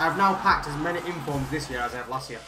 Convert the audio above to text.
I've now packed as many informs this year as I have last year.